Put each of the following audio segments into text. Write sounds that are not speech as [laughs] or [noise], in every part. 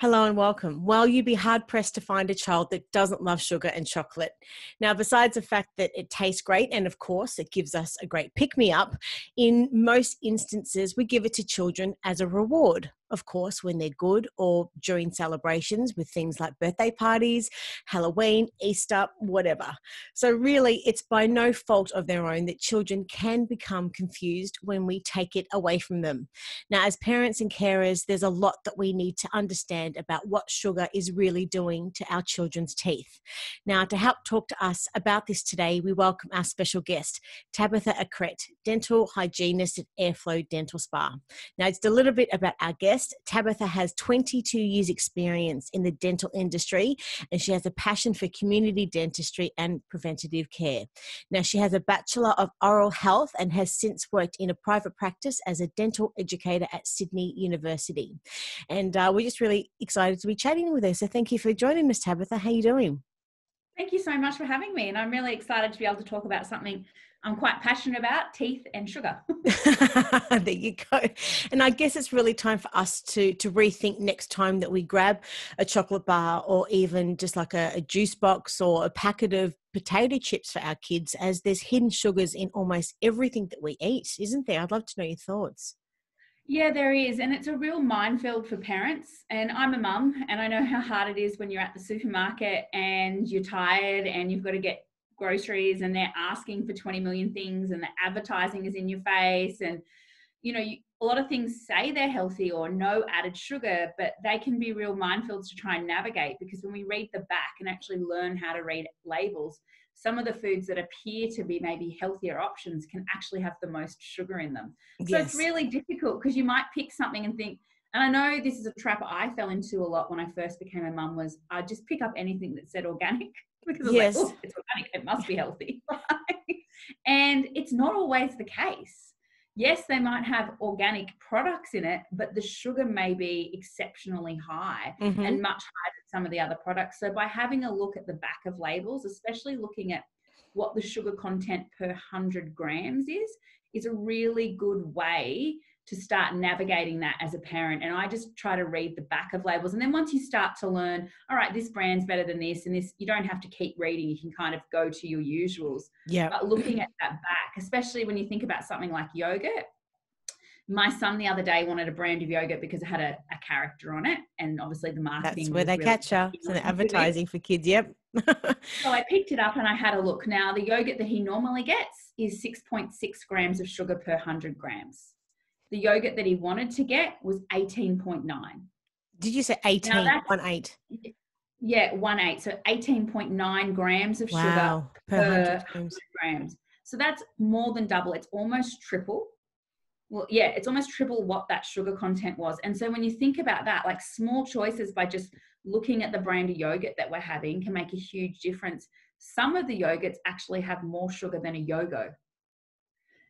Hello and welcome. Well, you'd be hard pressed to find a child that doesn't love sugar and chocolate. Now, besides the fact that it tastes great and, of course, it gives us a great pick me up, in most instances, we give it to children as a reward of course, when they're good or during celebrations with things like birthday parties, Halloween, Easter, whatever. So, really, it's by no fault of their own that children can become confused when we take it away from them. Now, as parents and carers, there's a lot that we need to understand about what sugar is really doing to our children's teeth. Now, to help talk to us about this today, we welcome our special guest, Tabitha Acret, dental hygienist at Airflow Dental Spa. Now, it's a little bit about our guest guest, Tabitha has 22 years' experience in the dental industry and she has a passion for community dentistry and preventative care. Now, she has a Bachelor of Oral Health and has since worked in a private practice as a dental educator at Sydney University. And uh, we're just really excited to be chatting with her. So, thank you for joining us, Tabitha. How are you doing? Thank you so much for having me. And I'm really excited to be able to talk about something I'm quite passionate about teeth and sugar. [laughs] [laughs] there you go. And I guess it's really time for us to to rethink next time that we grab a chocolate bar or even just like a, a juice box or a packet of potato chips for our kids, as there's hidden sugars in almost everything that we eat, isn't there? I'd love to know your thoughts. Yeah, there is. And it's a real minefield for parents. And I'm a mum, and I know how hard it is when you're at the supermarket and you're tired and you've got to get groceries and they're asking for 20 million things and the advertising is in your face and you know you, a lot of things say they're healthy or no added sugar but they can be real minefields to try and navigate because when we read the back and actually learn how to read labels some of the foods that appear to be maybe healthier options can actually have the most sugar in them. So it's really difficult because you might pick something and think and I know this is a trap I fell into a lot when I first became a mum was I just pick up anything that said organic [laughs] because yes. like, oh, it's organic, it must be healthy. [laughs] and it's not always the case. Yes, they might have organic products in it, but the sugar may be exceptionally high mm-hmm. and much higher than some of the other products. So, by having a look at the back of labels, especially looking at what the sugar content per 100 grams is, is a really good way to start navigating that as a parent. And I just try to read the back of labels. And then once you start to learn, all right, this brand's better than this, and this, you don't have to keep reading. You can kind of go to your usuals. Yeah. But looking at that back, especially when you think about something like yogurt. My son the other day wanted a brand of yogurt because it had a, a character on it, and obviously the marketing. That's where they really catch you. So the advertising for kids. Yep. [laughs] so I picked it up and I had a look. Now the yogurt that he normally gets is 6.6 grams of sugar per 100 grams. The yogurt that he wanted to get was 18.9. Did you say 18? One eight. Yeah, one eight. So 18.9 grams of wow. sugar per, per 100 grams. grams. So that's more than double. It's almost triple. Well, yeah, it's almost triple what that sugar content was. And so when you think about that, like small choices by just looking at the brand of yogurt that we're having can make a huge difference. Some of the yogurts actually have more sugar than a yogo.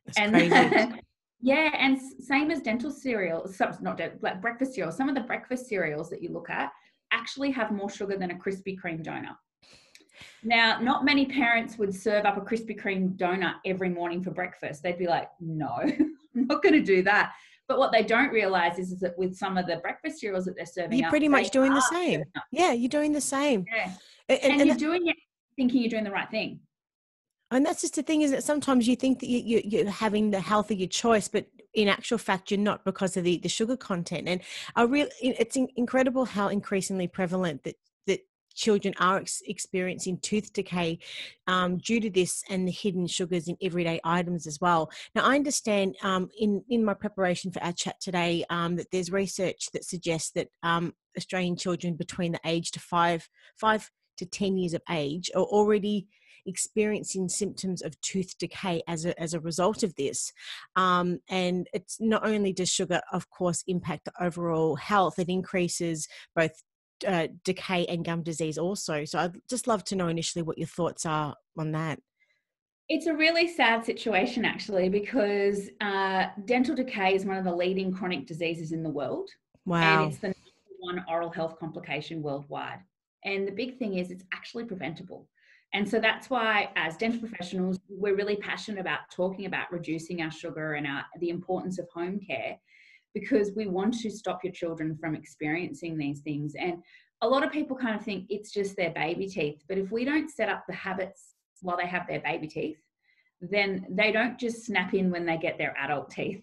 That's and crazy. [laughs] Yeah, and same as dental cereals, not like breakfast cereals. Some of the breakfast cereals that you look at actually have more sugar than a Krispy Kreme donut. Now, not many parents would serve up a Krispy Kreme donut every morning for breakfast. They'd be like, no, [laughs] I'm not going to do that. But what they don't realize is, is that with some of the breakfast cereals that they're serving, you're pretty much doing the same. Yeah, you're doing the same. Yeah. And, and, and you're doing it thinking you're doing the right thing and that's just the thing is that sometimes you think that you, you, are having the healthier choice but in actual fact you're not because of the, the sugar content and I really it's incredible how increasingly prevalent that that children are ex- experiencing tooth decay um, due to this and the hidden sugars in everyday items as well. Now, I understand um, in in my preparation for our chat today um, that there's research that suggests that um, Australian children between the age to five five to ten years of age are already experiencing symptoms of tooth decay as a, as a result of this. Um, and it's not only does sugar, of course, impact the overall health, it increases both uh, decay and gum disease also. So I'd just love to know initially what your thoughts are on that. It's a really sad situation, actually, because uh, dental decay is one of the leading chronic diseases in the world. Wow. And it's the number one oral health complication worldwide. And the big thing is, it's actually preventable. And so that's why, as dental professionals, we're really passionate about talking about reducing our sugar and our, the importance of home care because we want to stop your children from experiencing these things. And a lot of people kind of think it's just their baby teeth. But if we don't set up the habits while they have their baby teeth, then they don't just snap in when they get their adult teeth.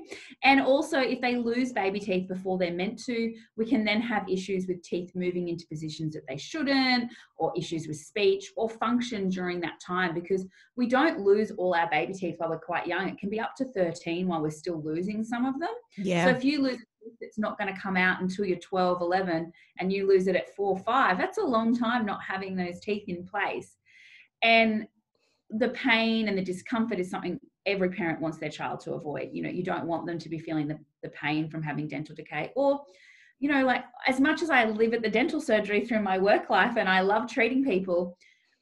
[laughs] and also, if they lose baby teeth before they're meant to, we can then have issues with teeth moving into positions that they shouldn't, or issues with speech or function during that time because we don't lose all our baby teeth while we're quite young. It can be up to 13 while we're still losing some of them. Yeah. So if you lose it's not going to come out until you're 12, 11, and you lose it at four, five, that's a long time not having those teeth in place. And the pain and the discomfort is something every parent wants their child to avoid. You know, you don't want them to be feeling the, the pain from having dental decay. Or, you know, like as much as I live at the dental surgery through my work life and I love treating people,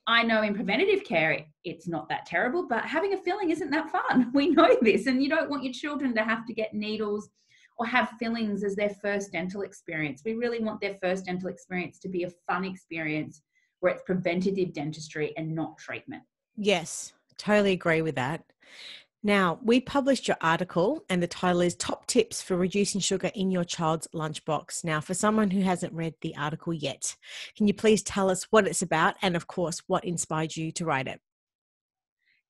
I know in preventative care it's not that terrible, but having a filling isn't that fun. [laughs] We know this, and you don't want your children to have to get needles or have fillings as their first dental experience. We really want their first dental experience to be a fun experience where it's preventative dentistry and not treatment. Yes, totally agree with that. Now, we published your article, and the title is Top Tips for Reducing Sugar in Your Child's Lunchbox. Now, for someone who hasn't read the article yet, can you please tell us what it's about and, of course, what inspired you to write it?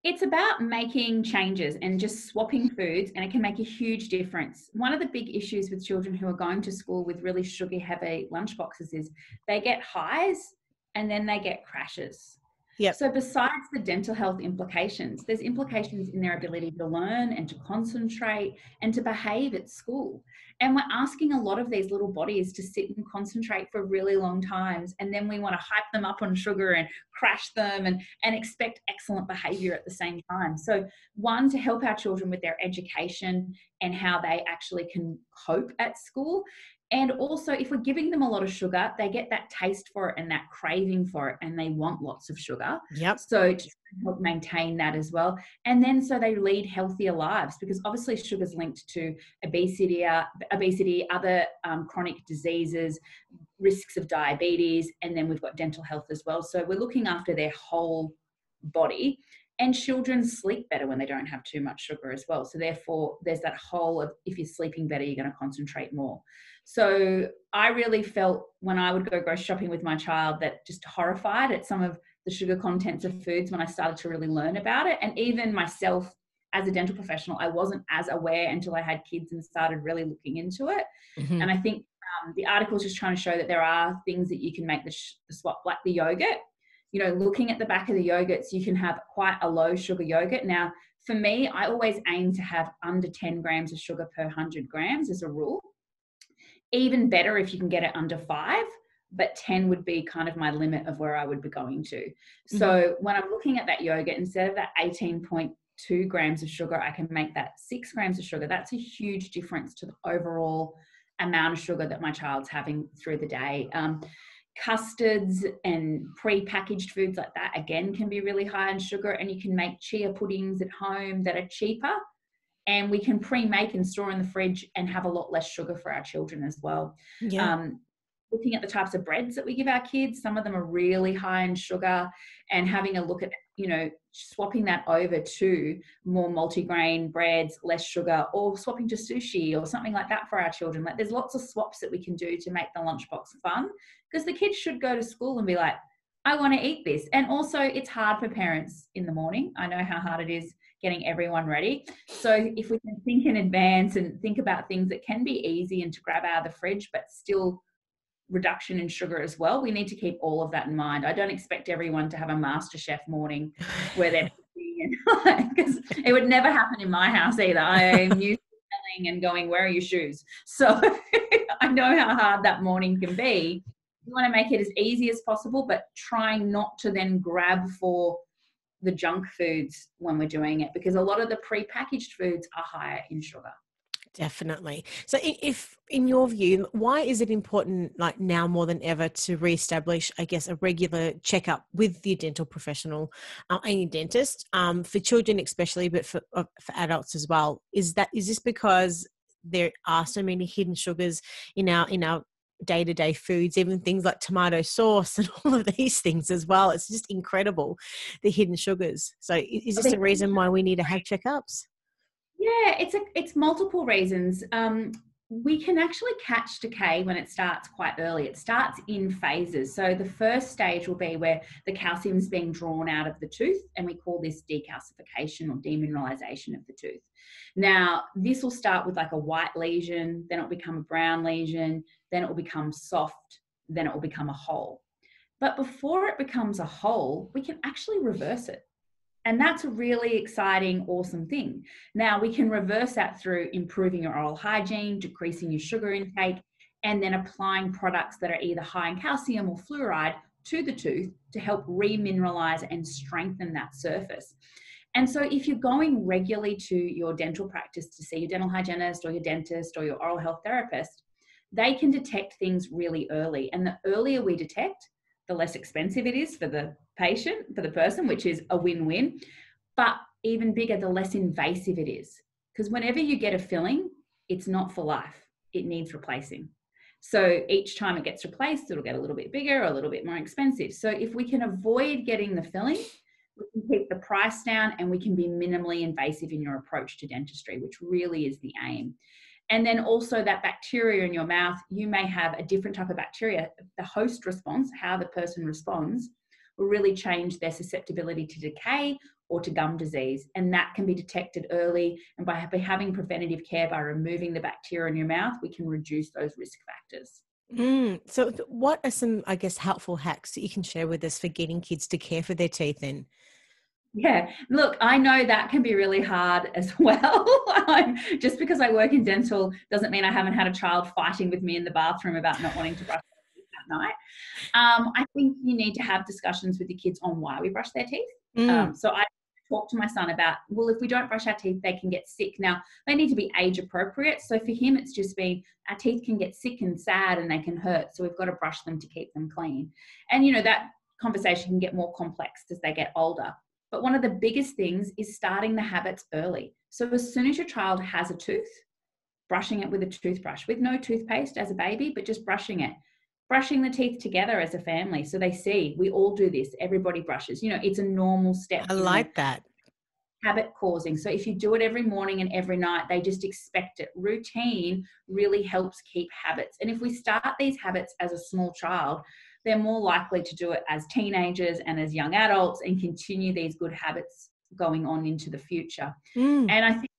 It's about making changes and just swapping foods, and it can make a huge difference. One of the big issues with children who are going to school with really sugar heavy lunchboxes is they get highs and then they get crashes. Yep. So, besides the dental health implications, there's implications in their ability to learn and to concentrate and to behave at school. And we're asking a lot of these little bodies to sit and concentrate for really long times. And then we want to hype them up on sugar and crash them and, and expect excellent behavior at the same time. So, one, to help our children with their education and how they actually can cope at school. And also, if we're giving them a lot of sugar, they get that taste for it and that craving for it, and they want lots of sugar. Yep. So to help maintain that as well, and then so they lead healthier lives because obviously sugar is linked to obesity, uh, obesity, other um, chronic diseases, risks of diabetes, and then we've got dental health as well. So we're looking after their whole body and children sleep better when they don't have too much sugar as well. So therefore there's that whole of if you're sleeping better you're going to concentrate more. So i really felt when i would go grocery shopping with my child that just horrified at some of the sugar contents of foods when i started to really learn about it. And even myself as a dental professional i wasn't as aware until i had kids and started really looking into it. Mm-hmm. and i think um, the article is just trying to show that there are things that you can make the, sh- the swap like the yogurt you know, looking at the back of the yogurts, you can have quite a low sugar yogurt. Now, for me, I always aim to have under 10 grams of sugar per 100 grams as a rule. Even better if you can get it under five, but 10 would be kind of my limit of where I would be going to. Mm-hmm. So when I'm looking at that yogurt, instead of that 18.2 grams of sugar, I can make that six grams of sugar. That's a huge difference to the overall amount of sugar that my child's having through the day. Um, custards and pre-packaged foods like that again can be really high in sugar and you can make chia puddings at home that are cheaper and we can pre-make and store in the fridge and have a lot less sugar for our children as well yeah. Um, looking at the types of breads that we give our kids some of them are really high in sugar and having a look at you know swapping that over to more multigrain breads less sugar or swapping to sushi or something like that for our children. Like there's lots of swaps that we can do to make the lunchbox fun because the kids should go to school and be like i want to eat this. And also it's hard for parents in the morning. I know how hard it is getting everyone ready. So if we can think in advance and think about things that can be easy and to grab out of the fridge but still reduction in sugar as well. We need to keep all of that in mind. I don't expect everyone to have a master chef morning where they're [laughs] because [laughs] it would never happen in my house either. I am used to and going, where are your shoes? So [laughs] I know how hard that morning can be. You want to make it as easy as possible, but trying not to then grab for the junk foods when we're doing it because a lot of the pre-packaged foods are higher in sugar. Definitely. So, if in your view, why is it important, like now more than ever, to re-establish, I guess, a regular checkup with your dental professional uh, and your dentist um, for children, especially, but for uh, for adults as well? Is that is this because there are so many hidden sugars in our in our day-to-day foods even things like tomato sauce [laughs] and all of these things as well it's just incredible the hidden sugars so is this the reason [laughs] why we need to have checkups Yeah, it's a it's multiple reasons. Um, we can actually catch decay when it starts quite early. It starts in phases. So the first stage will be where the calcium is being drawn out of the tooth, and we call this decalcification or demineralization of the tooth. Now, this will start with like a white lesion, then it'll become a brown lesion, then it will become soft, then it will become a hole. But before it becomes a hole, we can actually reverse it. And that's a really exciting, awesome thing. Now we can reverse that through improving your oral hygiene, decreasing your sugar intake, and then applying products that are either high in calcium or fluoride to the tooth to help remineralize and strengthen that surface. And so, if you're going regularly to your dental practice to see your dental hygienist or your dentist or your oral health therapist, they can detect things really early. And the earlier we detect, the less expensive it is for the patient, for the person, which is a win win. But even bigger, the less invasive it is. Because whenever you get a filling, it's not for life, it needs replacing. So each time it gets replaced, it'll get a little bit bigger, a little bit more expensive. So if we can avoid getting the filling, we can keep the price down and we can be minimally invasive in your approach to dentistry, which really is the aim. And then also that bacteria in your mouth, you may have a different type of bacteria. The host response, how the person responds, will really change their susceptibility to decay or to gum disease. And that can be detected early. And by having preventative care, by removing the bacteria in your mouth, we can reduce those risk factors. Mm, so, what are some, I guess, helpful hacks that you can share with us for getting kids to care for their teeth then? Yeah, look, I know that can be really hard as [laughs] well. just because I work in dental doesn't mean I haven't had a child fighting with me in the bathroom about not wanting to brush their teeth at night. Um, I think you need to have discussions with the kids on why we brush their teeth. Mm. Um, so I talk to my son about, well, if we don't brush our teeth, they can get sick. Now, they need to be age appropriate. So for him, it's just been our teeth can get sick and sad and they can hurt. So we've got to brush them to keep them clean. And, you know, that conversation can get more complex as they get older. But one of the biggest things is starting the habits early. So as soon as your child has a tooth, brushing it with a toothbrush, with no toothpaste as a baby, but just brushing it. Brushing the teeth together as a family. So they see we all do this. Everybody brushes. You know, it's a normal step. I like that. Habit causing. So if you do it every morning and every night, they just expect it. Routine really helps keep habits. And if we start these habits as a small child, they're more likely to do it as teenagers and as young adults and continue these good habits going on into the future. Mm. And I think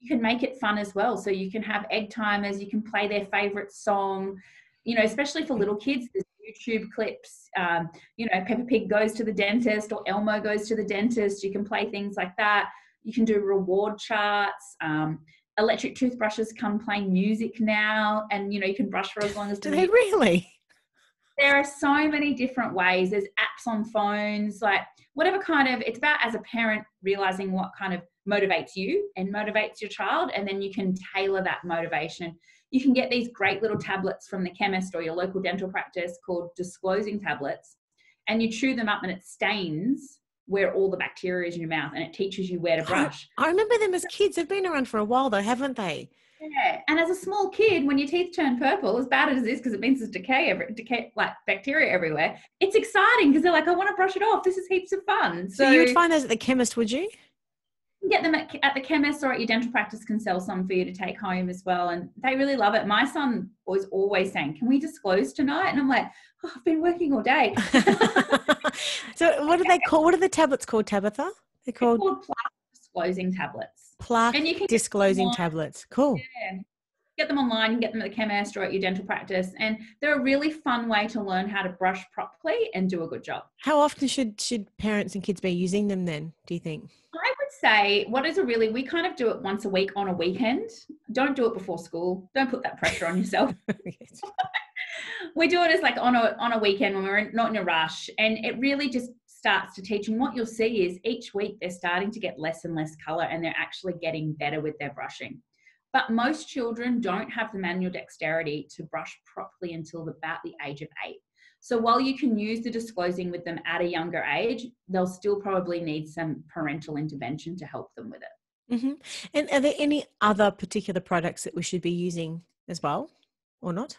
you can make it fun as well. So you can have egg timers, you can play their favorite song, you know, especially for little kids, there's YouTube clips. Um, you know, Peppa Pig goes to the dentist or Elmo goes to the dentist. You can play things like that. You can do reward charts. Um, electric toothbrushes come playing music now, and you know you can brush for as long as. Do they really? There are so many different ways. There's apps on phones, like whatever kind of, it's about as a parent realizing what kind of motivates you and motivates your child, and then you can tailor that motivation. You can get these great little tablets from the chemist or your local dental practice called disclosing tablets, and you chew them up and it stains where all the bacteria is in your mouth and it teaches you where to brush. I, I remember them as kids. They've been around for a while though, haven't they? Yeah, and as a small kid, when your teeth turn purple, as bad as it is because it means there's decay, every, decay, like bacteria everywhere, it's exciting because they're like, I want to brush it off. This is heaps of fun. So, so you would find those at the chemist, would you? Get them at, at, the chemist or at your dental practice can sell some for you to take home as well, and they really love it. My son was always saying, "Can we disclose tonight?" And I'm like, oh, "I've been working all day." [laughs] so, what are they [laughs] called? What are the tablets called, Tabitha? They're called, They're called disclosing tablets plaque and you can disclosing tablets. Cool. Yeah. Get them online, you get them at the chemist or at your dental practice. And they're a really fun way to learn how to brush properly and do a good job. How often should should parents and kids be using them then, do you think? I would say what is a really we kind of do it once a week on a weekend. Don't do it before school. Don't put that pressure on yourself. [laughs] [laughs] we do it as like on a on a weekend when we're not in a rush and it really just starts to teach. And what you'll see is each week they're starting to get less and less color and they're actually getting better with their brushing. But most children don't have the manual dexterity to brush properly until about the age of eight. So while you can use the disclosing with them at a younger age, they'll still probably need some parental intervention to help them with it. Mm-hmm. And are there any other particular products that we should be using as well, or not?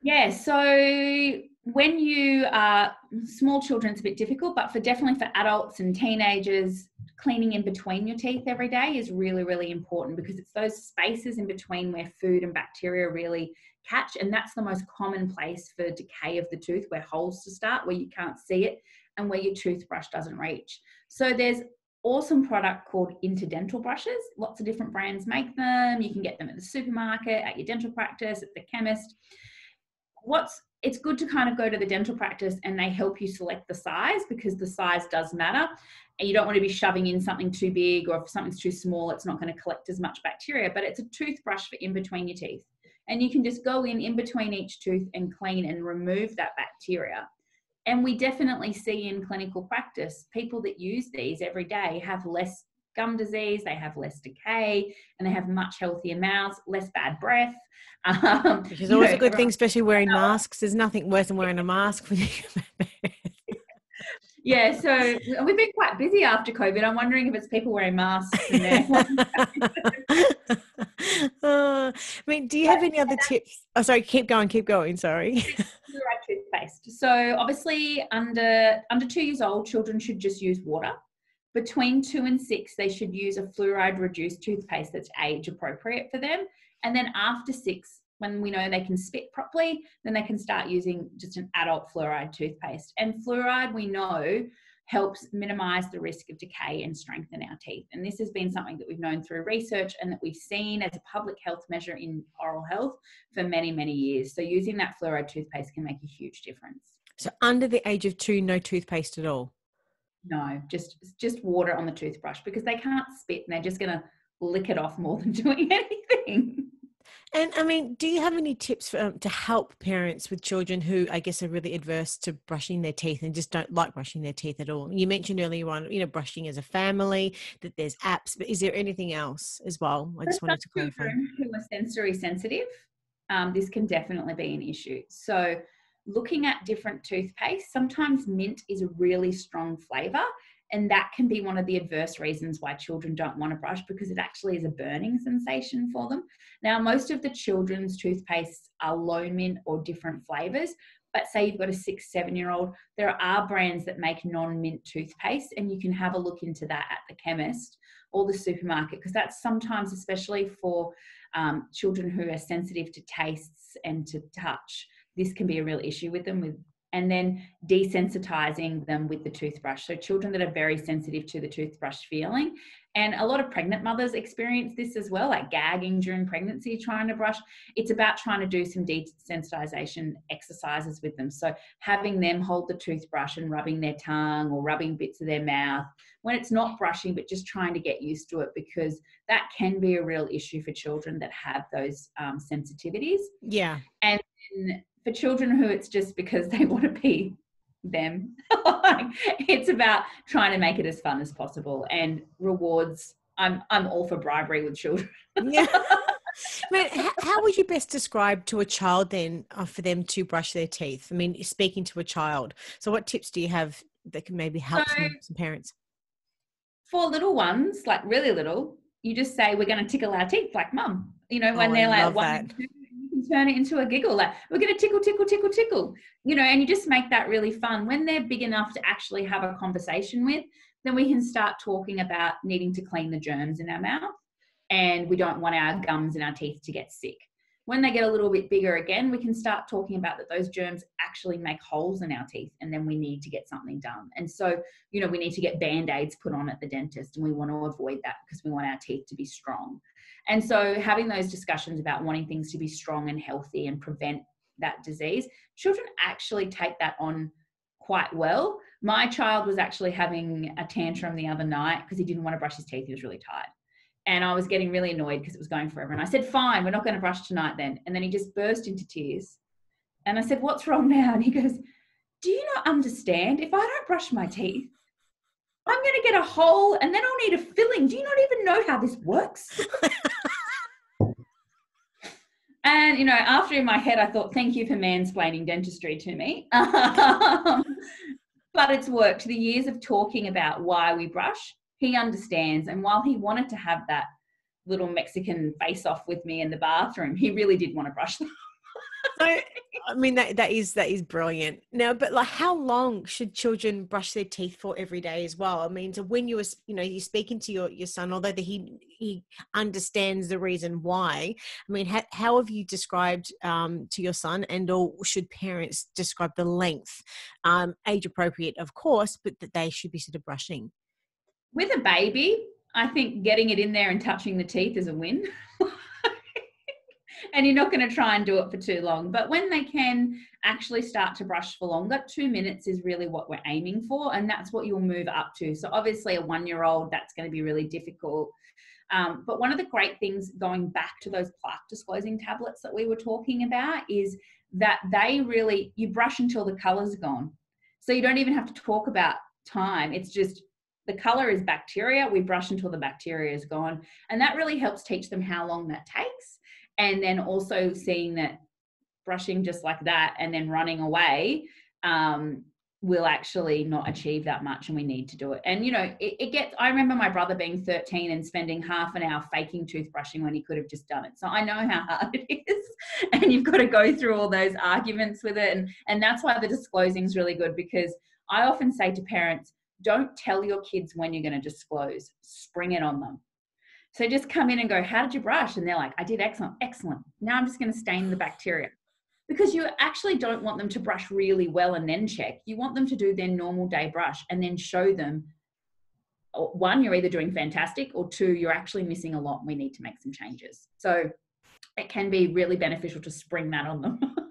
Yeah, so when you are small children, it's a bit difficult, but for definitely for adults and teenagers, cleaning in between your teeth every day is really, really important because it's those spaces in between where food and bacteria really catch. And that's the most common place for decay of the tooth, where holes to start, where you can't see it, and where your toothbrush doesn't reach. So there's awesome product called interdental brushes. Lots of different brands make them. You can get them at the supermarket, at your dental practice, at the chemist. What's it's good to kind of go to the dental practice and they help you select the size because the size does matter. And you don't want to be shoving in something too big or if something's too small, it's not going to collect as much bacteria. But it's a toothbrush for in between your teeth. And you can just go in in between each tooth and clean and remove that bacteria. And we definitely see in clinical practice people that use these every day have less gum disease, they have less decay, and they have much healthier mouths, less bad breath. [laughs] Um, Which is always know, a good thing, especially wearing masks. There's nothing worse than wearing a mask [laughs] yeah, so we've been quite busy after COVID. I'm wondering if it's people wearing masks in there. [laughs] I mean, do you have any other tips? Oh, sorry, keep going, keep going. Sorry. Fluoride toothpaste. So obviously, under under two years old, children should just use water. Between two and six, they should use a fluoride reduced toothpaste that's age appropriate for them. And then after six, when we know they can spit properly, then they can start using just an adult fluoride toothpaste. And fluoride, we know, helps minimize the risk of decay and strengthen our teeth. And this has been something that we've known through research and that we've seen as a public health measure in oral health for many, many years. So using that fluoride toothpaste can make a huge difference. So under the age of two, no toothpaste at all? No, just just water on the toothbrush because they can't spit and they're just going to lick it off more [laughs] than doing anything. And I mean, do you have any tips for, um, to help parents with children who I guess are really adverse to brushing their teeth and just don't like brushing their teeth at all? You mentioned earlier on, you know, brushing as a family, that there's apps, but is there anything else as well? I just wanted to clarify. Who are sensory sensitive, um, this can definitely be an issue. So, looking at different toothpaste, sometimes mint is a really strong flavor and that can be one of the adverse reasons why children don't want to brush because it actually is a burning sensation for them. Now, most of the children's toothpastes are low mint or different flavors, but say you've got a six, seven year old, there are brands that make non mint toothpaste, and you can have a look into that at the chemist or the supermarket because that's sometimes, especially for um, children who are sensitive to tastes and to touch, this can be a real issue with them with and then desensitizing them with the toothbrush. So, children that are very sensitive to the toothbrush feeling. And a lot of pregnant mothers experience this as well, like gagging during pregnancy, trying to brush. It's about trying to do some desensitization exercises with them. So, having them hold the toothbrush and rubbing their tongue or rubbing bits of their mouth when it's not brushing, but just trying to get used to it because that can be a real issue for children that have those um, sensitivities. Yeah. And for children who it's just because they [laughs] want to be them. [laughs] it's about trying to make it as fun as possible and rewards. I'm I'm all for bribery with children. yeah. [laughs] I mean, how would you best describe to a child then uh, for them to brush their teeth? I mean, speaking to a child. So, what tips do you have that can maybe help so, some, parents? For little ones, like really little, you just say, "We're going to tickle our teeth," like mum. You know, when oh, they're like one, two, can turn it into a giggle. Like we're going to tickle, tickle, tickle, tickle. You know, and you just make that really fun. When they're big enough to actually have a conversation with, then we can start talking about needing to clean the germs in our mouth, and we don't want our gums and our teeth to get sick. When they get a little bit bigger again, we can start talking about that those germs actually make holes in our teeth and then we need to get something done. And so, you know, we need to get band aids put on at the dentist and we want to avoid that because we want our teeth to be strong. And so, having those discussions about wanting things to be strong and healthy and prevent that disease, children actually take that on quite well. My child was actually having a tantrum the other night because he didn't want to brush his teeth. He was really tired. And I was getting really annoyed because it was going forever. And I said, Fine, we're not going to brush tonight then. And then he just burst into tears. And I said, What's wrong now? And he goes, Do you not understand? If I don't brush my teeth, I'm going to get a hole and then I'll need a filling. Do you not even know how this works? [laughs] and, you know, after in my head, I thought, thank you for mansplaining dentistry to me. Um, [laughs] but it's worked. The years of talking about why we brush, he understands. And while he wanted to have that little Mexican face off with me in the bathroom, he really did want to brush them. So I mean that that is that is brilliant. Now, but like, how long should children brush their teeth for every day as well? I mean, so when you were, you know, you're speaking to your your son, although the, he he understands the reason why. I mean, how, how have you described um, to your son, and or should parents describe the length, um, age appropriate, of course, but that they should be sort of brushing? With a baby, I think getting it in there and touching the teeth is a win. [laughs] and you're not going to try and do it for too long. But when they can actually start to brush for longer, two minutes is really what we're aiming for, and that's what you'll move up to. So, obviously, a one year old, that's going to be really difficult. Um, but one of the great things going back to those plaque disclosing tablets that we were talking about is that they really, you brush until the color's gone. So, you don't even have to talk about time. It's just the color is bacteria. We brush until the bacteria is gone. And that really helps teach them how long that takes and then also seeing that brushing just like that and then running away um, will actually not achieve that much and we need to do it. And you know it, it, gets i remember my brother being 13 and spending half an hour faking toothbrushing when he could have just done it. So i know how hard [laughs] it is and you've got to go through all those arguments with it. And and that's why the disclosing is really good because i often say to parents don't tell your kids when you're going to disclose spring it on them so just come in and go, How did you brush? And they're like, I did excellent, excellent. Now I'm just going to stain the bacteria. Because you actually don't want them to brush really well and then check. You want them to do their normal day brush and then show them oh, one, you're either doing fantastic, or two, you're actually missing a lot we need to make some changes. So it can be really beneficial to spring that on them. [laughs]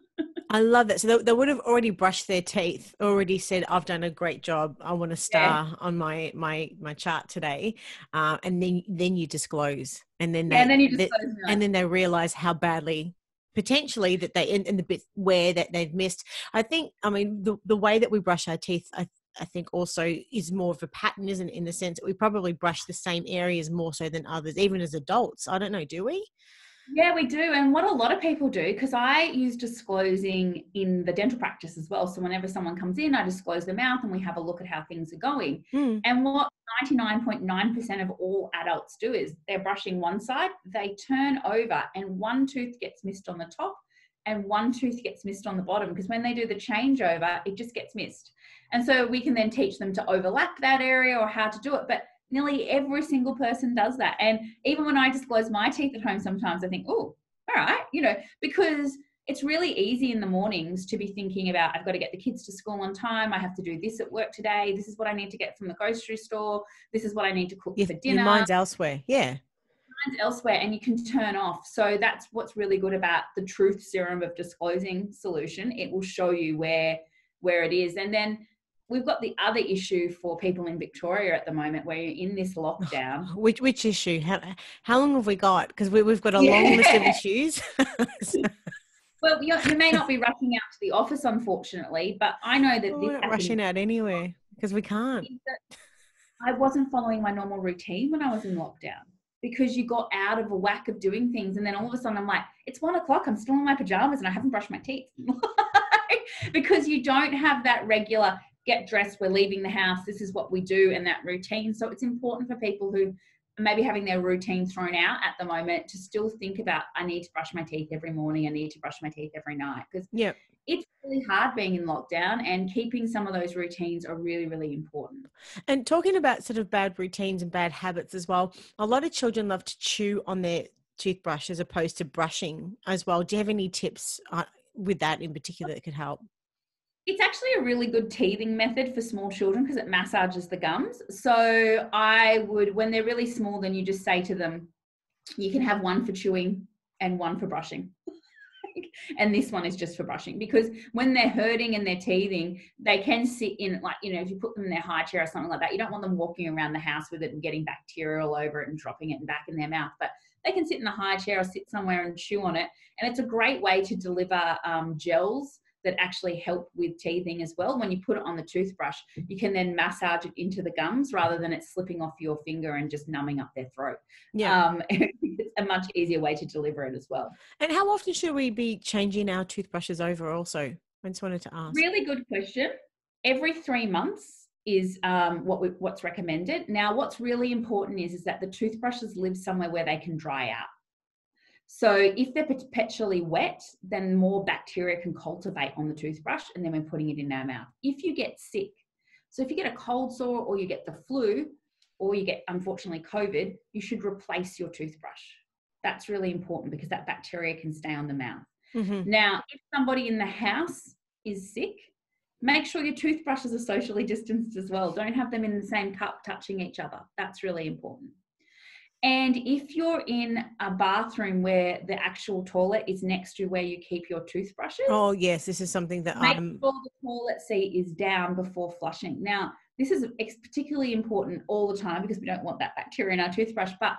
I love that. So they, they, would have already brushed their teeth, already said, "I've done a great job. I want a star yeah. on my my my chart today," uh, and then then you disclose, and then they, yeah, and then you disclose, they, and then they realize how badly potentially that they in, in the bit where that they've missed. I think. I mean, the the way that we brush our teeth, I I think also is more of a pattern, isn't it? In the sense that we probably brush the same areas more so than others, even as adults. I don't know, do we? Yeah, we do. And what a lot of people do, because I use disclosing in the dental practice as well. So whenever someone comes in, I disclose their mouth and we have a look at how things are going. Mm. And what 99.9% of all adults do is they're brushing one side, they turn over, and one tooth gets missed on the top and one tooth gets missed on the bottom because when they do the changeover, it just gets missed. And so we can then teach them to overlap that area or how to do it. But nearly every single person does that. And even when I disclose my teeth at home, sometimes I think, oh, all right, you know, because it's really easy in the mornings to be thinking about I've got to get the kids to school on time. I have to do this at work today. This is what I need to get from the grocery store. This is what I need to cook for dinner. Your mind's elsewhere. Yeah. Mind's elsewhere, and you can turn off. So that's what's really good about the truth serum of disclosing solution. It will show you where where it is, and then we've got the other issue for people in Victoria at the moment where you're in this lockdown. Which which issue? How how long have we got? Because we, we've got a yeah. long list of [laughs] issues. [laughs] well, you, you, may not be rushing out to the office, unfortunately, but I know that we're not rushing out anywhere because we can't. I wasn't following my normal routine when I was in lockdown because you got out of a whack of doing things, and then all of a sudden I'm like, it's one o'clock. I'm still in my pajamas and I haven't brushed my teeth. [laughs] because you don't have that regular get dressed, we're leaving the house, this is what we do, and that routine. So it's important for people who maybe having their routine thrown out at the moment to still think about I need to brush my teeth every morning, I need to brush my teeth every night. Because yeah. it's really hard being in lockdown and keeping some of those routines are really, really important. And talking about sort of bad routines and bad habits as well, a lot of children love to chew on their toothbrush as opposed to brushing as well. Do you have any tips uh, with that in particular that could help? It's actually a really good teething method for small children because it massages the gums. So I would, when they're really small, then you just say to them, you can have one for chewing and one for brushing. [laughs] and this one is just for brushing because when they're hurting and they're teething, they can sit in like, you know, if you put them in their high chair or something like that, you don't want them walking around the house with it and getting bacteria all over it and dropping it back in their mouth. But they can sit in the high chair or sit somewhere and chew on it. And it's a great way to deliver um, gels that actually help with teething as well. When you put it on the toothbrush, you can then massage it into the gums rather than it slipping off your finger and just numbing up their throat. Yeah. Um, [laughs] it's a much easier way to deliver it as well. And how often should we be changing our toothbrushes over also? I just wanted to ask. Really good question. Every three months is um, what we, what's recommended. Now, what's really important is, is that the toothbrushes live somewhere where they can dry out. So if they're perpetually wet, then more bacteria can cultivate on the toothbrush and then we're putting it in our mouth. If you get sick, so if you get a cold sore or you get the flu or you get unfortunately COVID, you should replace your toothbrush. That's really important because that bacteria can stay on the mouth. Mm-hmm. Now, if somebody in the house is sick, make sure your toothbrushes are socially distanced as well. Don't have them in the same cup touching each other. That's really important. And if you're in a bathroom where the actual toilet is next to where you keep your toothbrushes. Oh, yes, this is something that make I'm. sure the toilet seat is down before flushing. Now, this is particularly important all the time because we don't want that bacteria in our toothbrush, but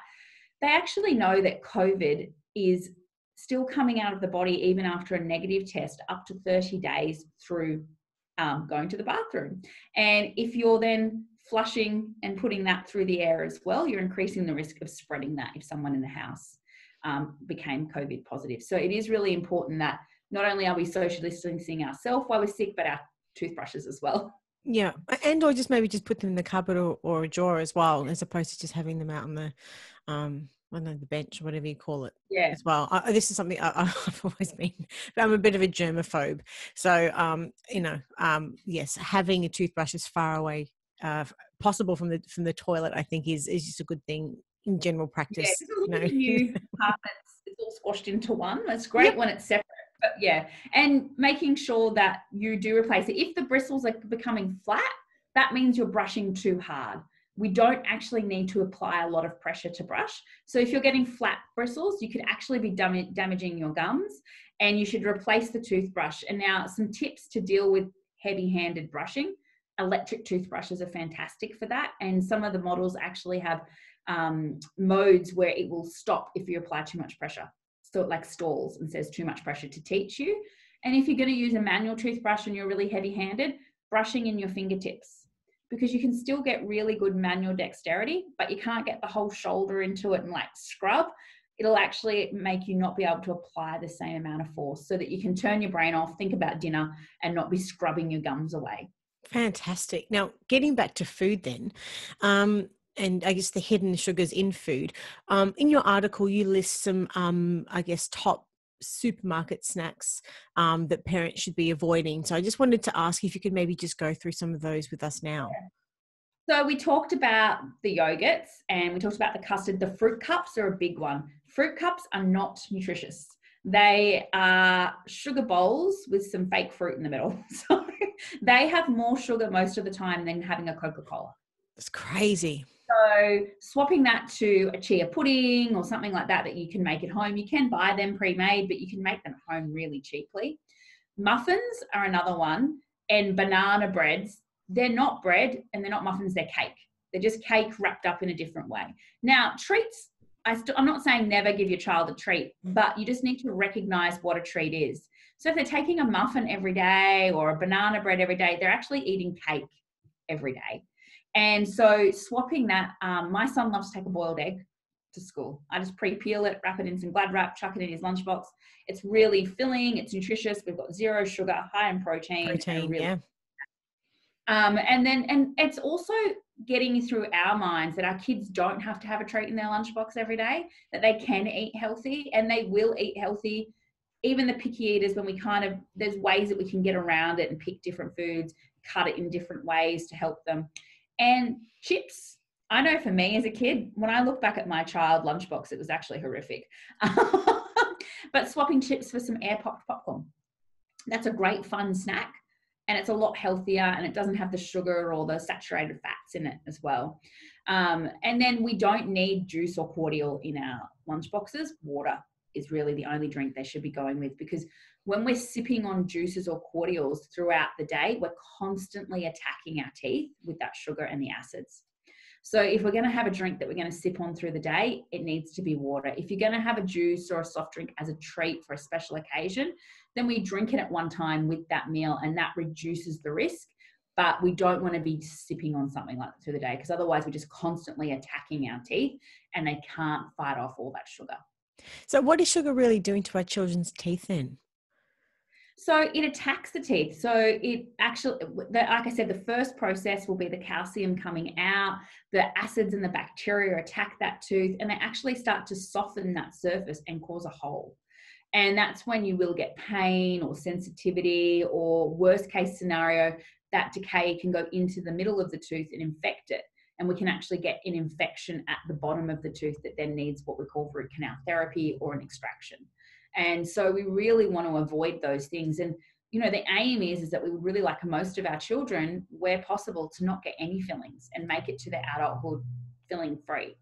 they actually know that COVID is still coming out of the body even after a negative test up to 30 days through um, going to the bathroom. And if you're then flushing and putting that through the air as well, you're increasing the risk of spreading that if someone in the house um, became COVID positive. So it is really important that not only are we social distancing ourselves while we're sick, but our toothbrushes as well. Yeah, and or just maybe just put them in the cupboard or, or a drawer as well, as opposed to just having them out on the um, I don't know, the bench, or whatever you call it, yeah. as well. I, this is something I, [laughs] have always been. I'm a bit of a germaphobe, so um, you know, um, yes, having a toothbrush as far away uh, possible from the from the toilet, I think, is is just a good thing in general practice. Yeah, you know? carpets, [laughs] it's all squashed into one. It's great yep. when it's separate. But yeah, and making sure that you do replace it. If the bristles are becoming flat, that means you're brushing too hard we don't actually need to apply a lot of pressure to brush. So if you're getting flat bristles, you could actually be dam- damaging your gums and you should replace the toothbrush. And now some tips to deal with heavy handed brushing. Electric toothbrushes are fantastic for that. And some of the models actually have um, modes where it will stop if you apply too much pressure. So it like stalls and says too much pressure to teach you. And if you're going to use a manual toothbrush and you're really heavy handed, brushing in your fingertips because you can still get really good manual dexterity, but you can't get the whole shoulder into it and like scrub. It'll actually make you not be able to apply the same amount of force so that you can turn your brain off, think about dinner, and not be scrubbing your gums away. Fantastic. Now, getting back to food then, um, and I guess the hidden sugars in food. Um, in your article, you list some, um, I guess, top supermarket snacks um, that parents should be avoiding. So I just wanted to ask if you could maybe just go through some of those with us now. So we talked about the yogurts and we talked about the custard. The fruit cups are a big one. Fruit cups are not nutritious. They are sugar bowls with some fake fruit in the middle. [laughs] So they have more sugar most of the time than having a Coca Cola. That's crazy. So swapping that to a chia pudding or something like that that you can make at home. You can buy them pre-made, but you can make them at home really cheaply. Muffins are another one, and banana breads. They're not bread and they're not muffins. They're cake. They're just cake wrapped up in a different way. Now treats. I st- I'm not saying never give your child a treat, but you just need to recognize what a treat is. So if they're taking a muffin every day or a banana bread every day, they're actually eating cake every day. And so swapping that, um, my son loves to take a boiled egg to school. I just pre-peel it, wrap it in some glad wrap, chuck it in his lunchbox. It's really filling, it's nutritious. We've got zero sugar, high in protein. Protein, really, yeah. Um, and then, and it's also getting through our minds that our kids don't have to have a treat in their lunchbox every day, that they can eat healthy and they will eat healthy. Even the picky eaters, when we kind of, there's ways that we can get around it and pick different foods, cut it in different ways to help them. And chips, I know for me as a kid, when I look back at my child lunchbox, it was actually horrific. [laughs] but swapping chips for some air popped popcorn, that's a great fun snack and it's a lot healthier and it doesn't have the sugar or the saturated fats in it as well. Um, and then we don't need juice or cordial in our lunch boxes. Water is really the only drink they should be going with because when we're sipping on juices or cordials throughout the day, we're constantly attacking our teeth with that sugar and the acids. So if we're going to have a drink that we're going to sip on through the day, it needs to be water. If you're going to have a juice or a soft drink as a treat for a special occasion, then we drink it at one time with that meal and that reduces the risk. But we don't want to be sipping on something like that through the day because otherwise we're just constantly attacking our teeth and they can't fight off all that sugar. So, what is sugar really doing to our children's teeth then? So it attacks the teeth. So it actually, like I said, the first process will be the calcium coming out. The acids and the bacteria attack that tooth, and they actually start to soften that surface and cause a hole. And that's when you will get pain or sensitivity, or worst case scenario, that decay can go into the middle of the tooth and infect it. And we can actually get an infection at the bottom of the tooth that then needs what we call root canal therapy or an extraction. And so we really want to avoid those things. And you know, the aim is is that we really like most of our children, where possible, to not get any fillings and make it to their adulthood filling free.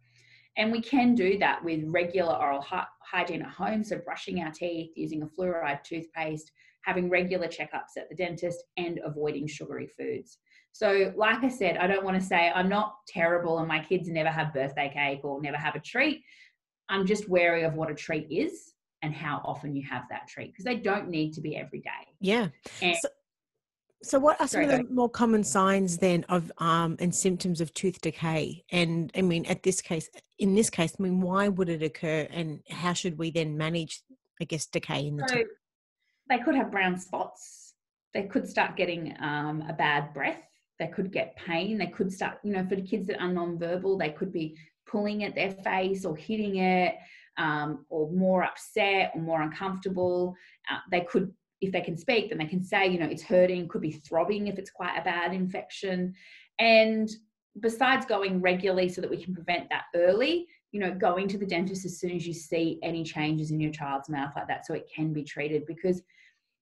And we can do that with regular oral hygiene at home, so brushing our teeth, using a fluoride toothpaste, having regular checkups at the dentist, and avoiding sugary foods. So, like I said, I don't want to say I'm not terrible and my kids never have birthday cake or never have a treat. I'm just wary of what a treat is and how often you have that treat because they don't need to be every day. Yeah. And, so, so, what are some of the more common signs then of um, and symptoms of tooth decay? And I mean, at this case, in this case, I mean, why would it occur, and how should we then manage, I guess, decay in the so, tooth? They could have brown spots. They could start getting um, a bad breath. They could get pain. They could start, you know, for the kids that are non-verbal, they could be pulling at their face or hitting it um, or more upset or more uncomfortable. Uh, they could, if they can speak, then they can say, you know, it's hurting, could be throbbing if it's quite a bad infection. And besides going regularly so that we can prevent that early, you know, going to the dentist as soon as you see any changes in your child's mouth like that so it can be treated because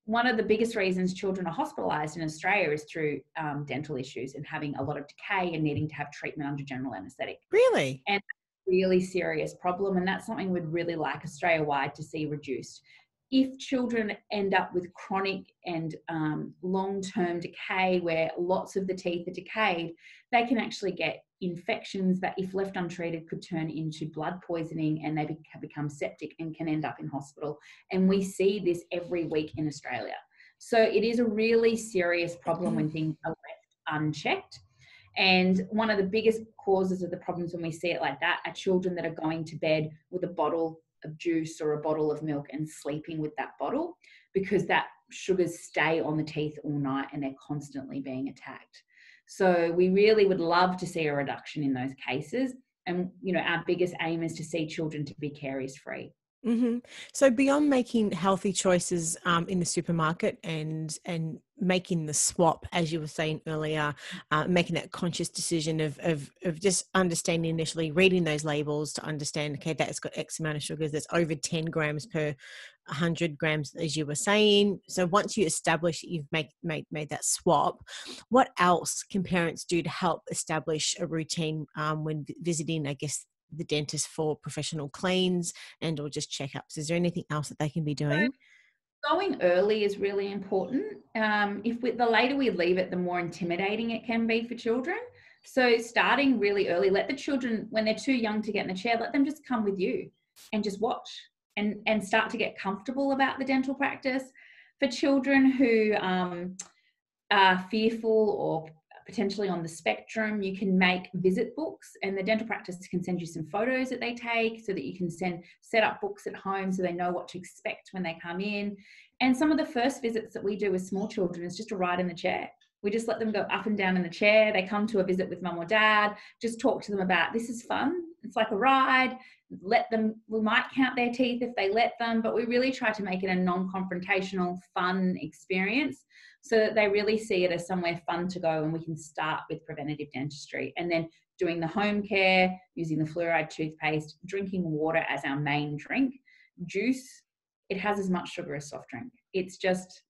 one of the biggest reasons children are hospitalized in Australia is through um, dental issues and having a lot of decay and needing to have treatment under general anesthetic. Really? And really serious problem, and that's something we'd really like Australia wide to see reduced. If children end up with chronic and um, long term decay where lots of the teeth are decayed, they can actually get infections that, if left untreated, could turn into blood poisoning and they become septic and can end up in hospital. And we see this every week in Australia. So it is a really serious problem when things are left unchecked. And one of the biggest causes of the problems when we see it like that are children that are going to bed with a bottle of juice or a bottle of milk and sleeping with that bottle because that sugars stay on the teeth all night and they're constantly being attacked. So we really would love to see a reduction in those cases. And you know, our biggest aim is to see children to be caries free. Mm-hmm. So beyond making healthy choices um, in the supermarket and and making the swap, as you were saying earlier, uh, making that conscious decision of, of of just understanding initially, reading those labels to understand, okay, that's got X amount of sugars, that's over ten grams per 100 grams, as you were saying. So once you establish that you've made made made that swap, what else can parents do to help establish a routine um, when visiting, I guess, the dentist for professional cleans and or just checkups? Is there anything else that they can be doing? going early is really important. Um, if we, the later we leave it, the more intimidating it can be for children. So starting really early, let the children, when they're too young to get in the chair, let them just come with you and just watch and, and start to get comfortable about the dental practice. For children who um, are fearful or potentially on the spectrum. You can make visit books, and the dental practice can send you some photos that they take so that you can send set up books at home so they know what to expect when they come in. And some of the first visits that we do with small children is just a ride in the chair. We just let them go up and down in the chair. They come to a visit with mum or dad, just talk to them about this is fun. It's like a ride. Let them, we might count their teeth if they let them, but we really try to make it a non confrontational, fun experience so that they really see it as somewhere fun to go and we can start with preventative dentistry. And then doing the home care using the fluoride toothpaste drinking water as our main drink. Juice it has as much sugar as soft drink. It's just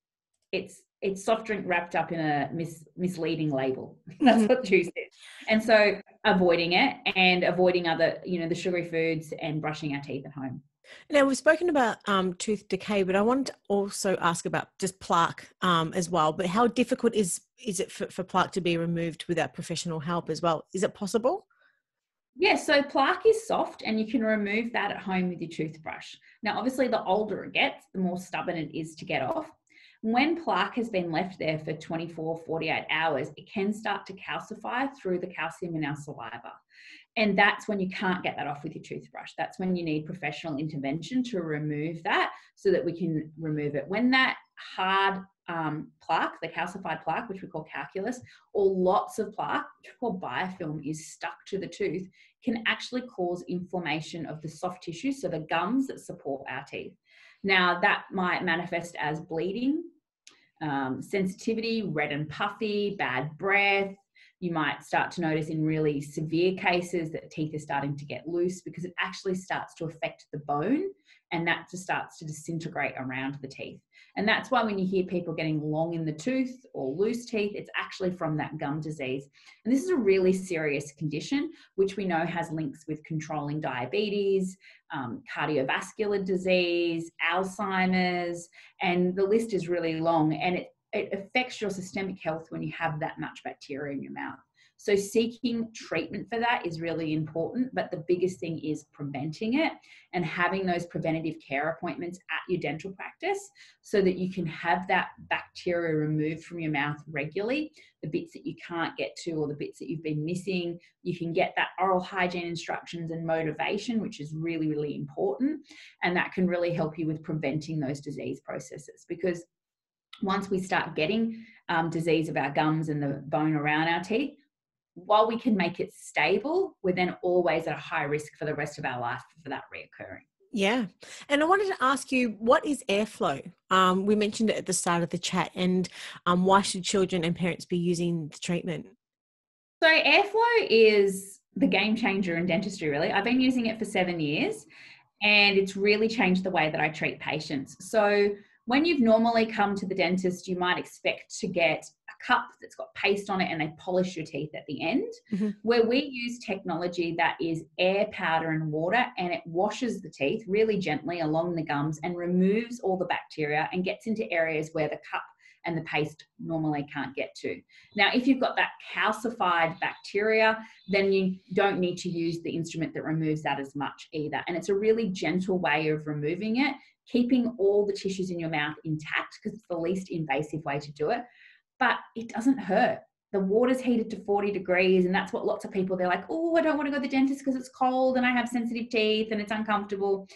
it's it's soft drink wrapped up in a mis- misleading label. [laughs] That's what juice is. And so avoiding it and avoiding other you know the sugary foods and brushing our teeth at home now we've spoken about um, tooth decay, but I wanted to also ask about just plaque um, as well. But how difficult is is it for, for plaque to be removed without professional help as well? Is it possible? Yes, yeah, so plaque is soft and you can remove that at home with your toothbrush. Now, obviously, the older it gets, the more stubborn it is to get off. When plaque has been left there for 24, 48 hours, it can start to calcify through the calcium in our saliva. And that's when you can't get that off with your toothbrush. That's when you need professional intervention to remove that so that we can remove it. When that hard um, plaque, the calcified plaque, which we call calculus, or lots of plaque, which we call biofilm, is stuck to the tooth, can actually cause inflammation of the soft tissue, so the gums that support our teeth. Now, that might manifest as bleeding, um, sensitivity, red and puffy, bad breath, you might start to notice in really severe cases that teeth are starting to get loose because it actually starts to affect the bone and that just starts to disintegrate around the teeth. And that's why when you hear people getting long in the tooth or loose teeth, it's actually from that gum disease. And this is a really serious condition, which we know has links with controlling diabetes, um, cardiovascular disease, Alzheimer's, and the list is really long. And it it affects your systemic health when you have that much bacteria in your mouth. So, seeking treatment for that is really important, but the biggest thing is preventing it and having those preventative care appointments at your dental practice so that you can have that bacteria removed from your mouth regularly. The bits that you can't get to, or the bits that you've been missing, you can get that oral hygiene instructions and motivation, which is really, really important. And that can really help you with preventing those disease processes because once we start getting um, disease of our gums and the bone around our teeth, while we can make it stable, we're then always at a high risk for the rest of our life for that reoccurring. Yeah. And I wanted to ask you, what is airflow? Um, we mentioned it at the start of the chat, and um, why should children and parents be using the treatment? So, airflow is the game changer in dentistry, really. I've been using it for seven years, and it's really changed the way that I treat patients. So, when you've normally come to the dentist, you might expect to get cup that's got paste on it and they polish your teeth at the end. Mm-hmm. Where we use technology that is air, powder, and water, and it washes the teeth really gently along the gums and removes all the bacteria and gets into areas where the cup and the paste normally can't get to. Now, if you've got that calcified bacteria, then you don't need to use the instrument that removes that as much either. And it's a really gentle way of removing it keeping all the tissues in your mouth intact because it's the least invasive way to do it. But it doesn't hurt. The water's heated to 40 degrees, and that's what lots of people they're like, oh, I don't want to go to the dentist because it's cold and I have sensitive teeth and it's uncomfortable.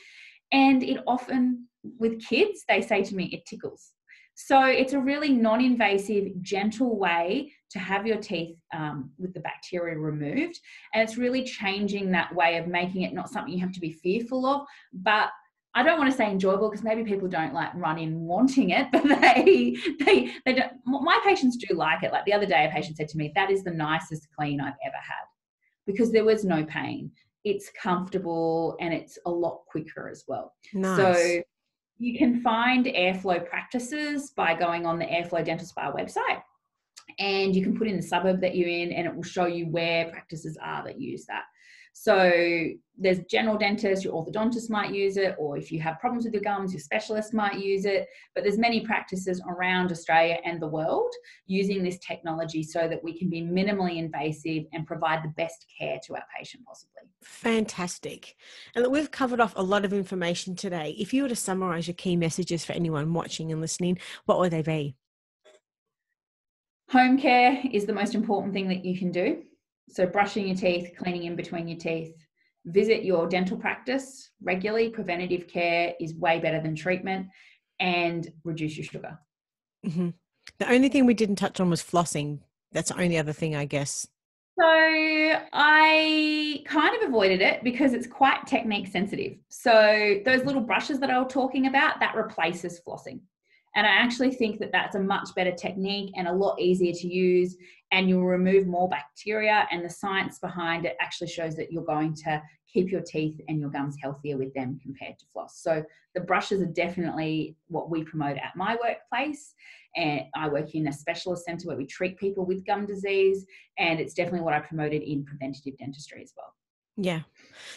And it often, with kids, they say to me, it tickles. So it's a really non invasive, gentle way to have your teeth um, with the bacteria removed. And it's really changing that way of making it not something you have to be fearful of, but I don't want to say enjoyable because maybe people don't like run in wanting it, [laughs] but they they they don't. My patients do like it. Like the other day, a patient said to me, "That is the nicest clean I've ever had," because there was no pain. It's comfortable and it's a lot quicker as well. Nice. So you can find airflow practices by going on the Airflow Dental Spa website, and you can put in the suburb that you're in, and it will show you where practices are that use that. So there's general dentists, your orthodontist might use it, or if you have problems with your gums, your specialist might use it. But there's many practices around Australia and the world using this technology so that we can be minimally invasive and provide the best care to our patient possibly. Fantastic. And we've covered off a lot of information today. If you were to summarize your key messages for anyone watching and listening, what would they be? Home care is the most important thing that you can do. So, brushing your teeth, cleaning in between your teeth, visit your dental practice regularly. Preventative care is way better than treatment, and reduce your sugar. Mm-hmm. The only thing we didn't touch on was flossing. That's the only other thing, I guess. So I kind of avoided it because it's quite technique sensitive. So those little brushes that I was talking about, that replaces flossing. And I actually think that that's a much better technique and a lot easier to use. And you'll remove more bacteria. And the science behind it actually shows that you're going to keep your teeth and your gums healthier with them compared to floss. So the brushes are definitely what we promote at my workplace. And I work in a specialist center where we treat people with gum disease. And it's definitely what I promoted in preventative dentistry as well. Yeah,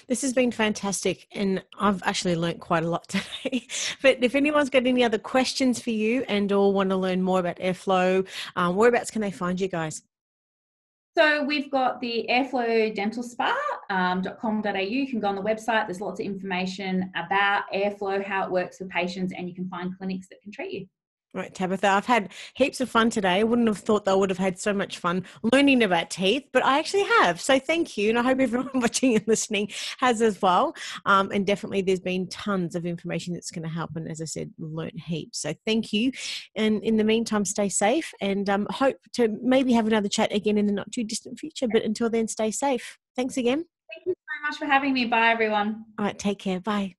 this has been fantastic, and I've actually learnt quite a lot [laughs] today. but if anyone's got any other questions for you and or want to learn more about airflow, um, whereabouts can they find you guys? So we've got the airflow dental spa.com.au. Um, you can go on the website. There's lots of information about airflow, how it works for patients, and you can find clinics that can treat you. Right, Tabitha. I've had heaps of fun today. I wouldn't have thought that I would have had so much fun learning about teeth, but I actually have. So thank you. And I hope everyone [laughs] watching and listening has as well. Um, and definitely there's been tons of information that's going to help. And as I said, learn heaps. So thank you. And in the meantime, stay safe and um, hope to maybe have another chat again in the not too distant future. But until then, stay safe. Thanks again. Thank you so much for having me. Bye, everyone. All right, take care. Bye.